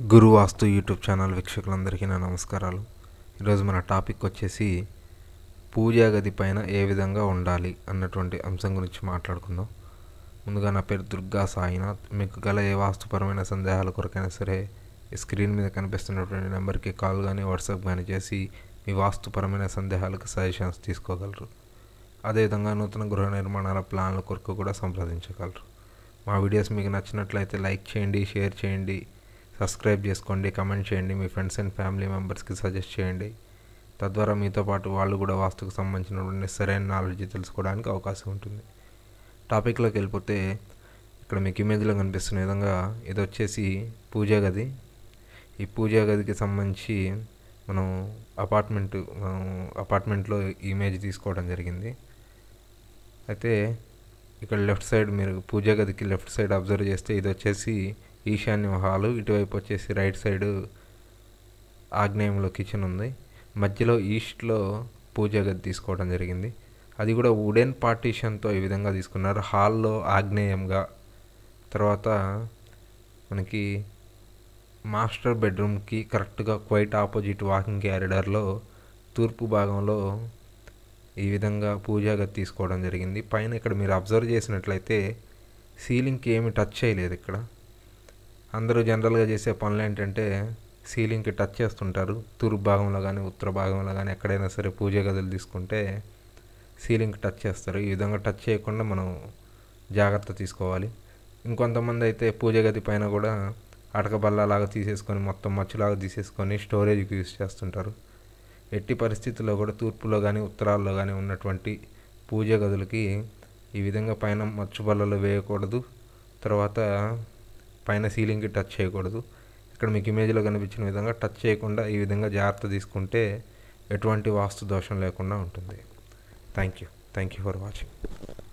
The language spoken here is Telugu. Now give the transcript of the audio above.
గురు వాస్తు యూట్యూబ్ ఛానల్ వీక్షకులందరికీ నా నమస్కారాలు. ఈరోజు మన టాపిక్ వచ్చేసి పూజా గది పైన ఏ విధంగా ఉండాలి అన్నటువంటి అంశం గురించి మాట్లాడుకుందాం. ముందుగా నా పేరు దుర్గా సాయినాథ్. మీకు గల ఏ వాస్తుపరమైన సందేహాల కొరకైనా సరే ఈ స్క్రీన్ మీద కనిపిస్తున్నటువంటి నెంబర్కి కాల్ కానీ వాట్సాప్ కానీ చేసి మీ వాస్తుపరమైన సందేహాలకు సజెషన్స్ తీసుకోగలరు. అదేవిధంగా నూతన గృహ నిర్మాణాల ప్లాన్ల కొరకు కూడా సంప్రదించగలరు. మా వీడియోస్ మీకు నచ్చినట్లయితే లైక్ చేయండి షేర్ చేయండి సబ్స్క్రైబ్ చేసుకోండి కమెంట్ చేయండి మీ ఫ్రెండ్స్ అండ్ ఫ్యామిలీ మెంబర్స్కి సజెస్ట్ చేయండి. తద్వారా మీతో పాటు వాళ్ళు కూడా వాస్తుకు సంబంధించినటువంటి సరైన నాలెడ్జ్ తెలుసుకోవడానికి అవకాశం ఉంటుంది. టాపిక్లోకి వెళ్ళిపోతే ఇక్కడ మీకు ఇమేజ్లో కనిపిస్తున్న విధంగా ఇది వచ్చేసి పూజా గది. ఈ పూజా గదికి సంబంధించి మనం అపార్ట్మెంట్ మనం అపార్ట్మెంట్లో ఇమేజ్ తీసుకోవడం జరిగింది. అయితే ఇక్కడ లెఫ్ట్ సైడ్ మీరు పూజా గదికి లెఫ్ట్ సైడ్ అబ్జర్వ్ చేస్తే ఇది వచ్చేసి ఈశాన్య హాలు ఇటువైపు వచ్చేసి రైట్ సైడు ఆగ్నేయంలో కిచెన్ ఉంది. మధ్యలో ఈస్ట్లో పూజా గది తీసుకోవడం జరిగింది. అది కూడా వుడెన్ పార్టీషన్తో ఈ విధంగా తీసుకున్నారు. హాల్లో ఆగ్నేయంగా. తర్వాత మనకి మాస్టర్ బెడ్రూమ్కి కరెక్ట్గా క్వైట్ ఆపోజిట్ వాకింగ్ క్యారిడర్లో తూర్పు భాగంలో ఈ విధంగా పూజా గది తీసుకోవడం జరిగింది. పైన ఇక్కడ మీరు అబ్జర్వ్ చేసినట్లయితే సీలింగ్కి ఏమి టచ్ చేయలేదు ఇక్కడ. అందరూ జనరల్గా చేసే పనులు ఏంటంటే సీలింగ్కి టచ్ చేస్తుంటారు. తూర్పు భాగంలో కానీ ఉత్తర భాగంలో కానీ ఎక్కడైనా సరే పూజ గదులు తీసుకుంటే సీలింగ్కి టచ్ చేస్తారు. ఈ విధంగా టచ్ చేయకుండా మనం జాగ్రత్త తీసుకోవాలి. ఇంకొంతమంది అయితే పూజ గది పైన కూడా అటక బల్లలాగా తీసేసుకొని మొత్తం మచ్చులాగా తీసేసుకొని స్టోరేజ్కి యూస్ చేస్తుంటారు. ఎట్టి పరిస్థితుల్లో కూడా తూర్పులో కానీ ఉత్తరాల్లో కానీ ఉన్నటువంటి పూజ గదులకి ఈ విధంగా పైన మచ్చు బల్లలు వేయకూడదు. తర్వాత పైన సీలింగ్కి టచ్ చేయకూడదు. ఇక్కడ మీకు ఇమేజ్లో కనిపించిన విధంగా టచ్ చేయకుండా ఈ విధంగా జాగ్రత్త తీసుకుంటే ఎటువంటి వాస్తు దోషం లేకుండా ఉంటుంది. Thank you. Thank you for watching.